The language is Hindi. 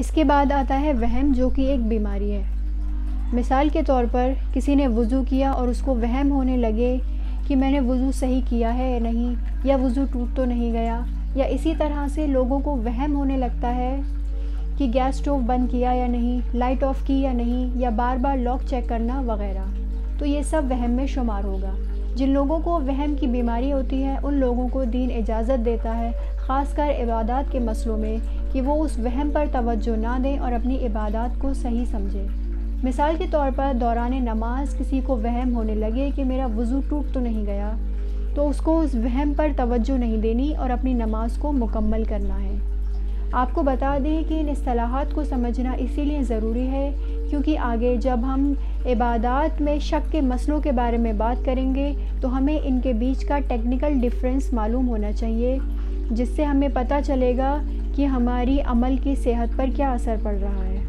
इसके बाद आता है वहम, जो कि एक बीमारी है। मिसाल के तौर पर, किसी ने वज़ू किया और उसको वहम होने लगे कि मैंने वज़ू सही किया है या नहीं, या वज़ू टूट तो नहीं गया, या इसी तरह से लोगों को वहम होने लगता है कि गैस स्टोव बंद किया या नहीं, लाइट ऑफ़ की या नहीं, या बार बार लॉक चेक करना वगैरह। तो ये सब वहम में शुमार होगा। जिन लोगों को वहम की बीमारी होती है, उन लोगों को दीन इजाज़त देता है। ख़ासकर इबादत के मसलों में कि वो उस वहम पर तवज्जो ना दें और अपनी इबादत को सही समझें। मिसाल के तौर पर दौरान नमाज़ किसी को वहम होने लगे कि मेरा वज़ू टूट तो नहीं गया तो उसको उस वहम पर तवज्जो नहीं देनी और अपनी नमाज़ को मुकम्मल करना है। आपको बता दें कि इन असलाहत को समझना इसीलिए ज़रूरी है क्योंकि आगे जब हम इबादत में शक के मसलों के बारे में बात करेंगे तो हमें इनके बीच का टेक्निकल डिफरेंस मालूम होना चाहिए। जिससे हमें पता चलेगा कि हमारी अमल की सेहत पर क्या असर पड़ रहा है।